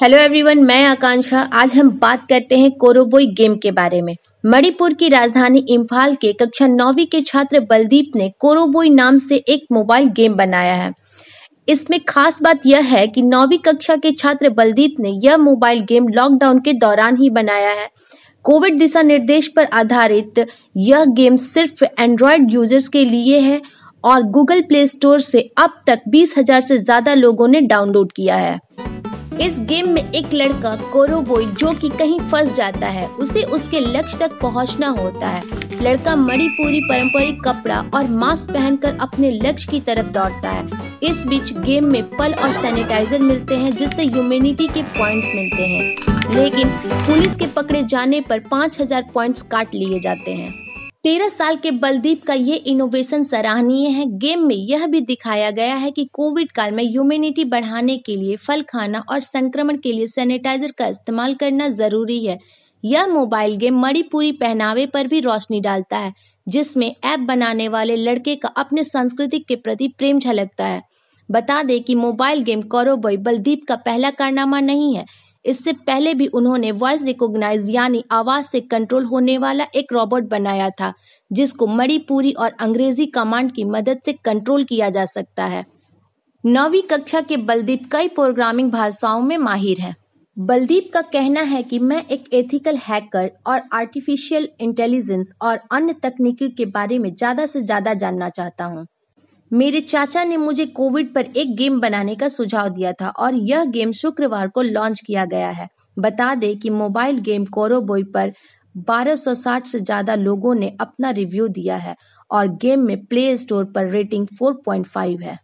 Hello everyone मैं आकांक्षा। आज हम बात करते हैं कोरोबोई गेम के बारे में। मणिपुर की राजधानी इम्फाल के कक्षा नौवीं के छात्र बलदीप ने कोरोबोई नाम से एक मोबाइल गेम बनाया है। इसमें खास बात यह है कि नौवीं कक्षा के छात्र बलदीप ने यह मोबाइल गेम लॉकडाउन के दौरान ही बनाया है। कोविड दिशा निर्देश पर आधारित यह गेम सिर्फ़ एंड्रॉयड यूज़र्स के लिए है और गूगल प्ले स्टोर से अब तक बीस हज़ार से ज़्यादा लोगों ने डाउनलोड किया है। इस गेम में एक लड़का कोरोबोई जो कि कहीं फंस जाता है, उसे उसके लक्ष्य तक पहुँचना होता है। लड़का मणिपुरी पारंपरिक कपड़ा और मास्क पहनकर अपने लक्ष्य की तरफ़ दौड़ता है। इस बीच गेम में फल और सैनिटाइजर मिलते हैं, जिससे ह्यूमैनिटी के पॉइंट्स मिलते हैं। लेकिन पुलिस के पकड़े जाने पर 5000 पॉइंट्स काट लिए जाते हैं। तेरह साल के बलदीप का ये इनोवेशन सराहनीय है। गेम में यह भी दिखाया गया है कि कोविड काल में ह्यूमिनिटी बढ़ाने के लिए फल खाना और संक्रमण के लिए सैनिटाइजर का इस्तेमाल करना ज़रूरी है। यह मोबाइल गेम मणिपुरी पहनावे पर भी रोशनी डालता है, जिसमें ऐप बनाने वाले लड़के का अपने संस्कृति के प्रति प्रेम झलकता है। बता दें कि मोबाइल गेम कौरबोई बलदीप का पहला कारनामा नहीं है इससे पहले भी उन्होंने वॉइस रिकॉग्नाइज यानी आवाज़ से कंट्रोल होने वाला एक रोबोट बनाया था, जिसको मणिपुरी और अंग्रेज़ी कमांड की मदद से कंट्रोल किया जा सकता है। नौवीं कक्षा के बलदीप कई प्रोग्रामिंग भाषाओं में माहिर है। बलदीप का कहना है कि मैं एक एथिकल हैकर और आर्टिफिशियल इंटेलिजेंस और अन्य तकनीकी के बारे में ज़्यादा से ज़्यादा जानना चाहता हूँ। मेरे चाचा ने मुझे कोविड पर एक गेम बनाने का सुझाव दिया था और यह गेम शुक्रवार को लॉन्च किया गया है। बता दे कि मोबाइल गेम कोरोबोई पर 1260 से ज़्यादा लोगों ने अपना रिव्यू दिया है और गेम में प्ले स्टोर पर रेटिंग 4.5 है।